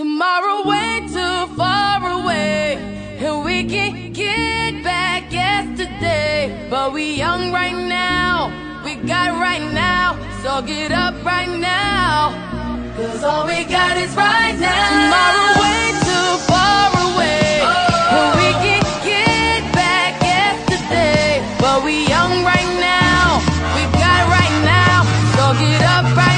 Tomorrow way too far away. And we can't get back yesterday. But we young right now. We got right now. So get up right now. Cause all we got is right now. Tomorrow way too far away. And we can't get back yesterday. But we young right now. We got right now. So get up right